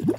you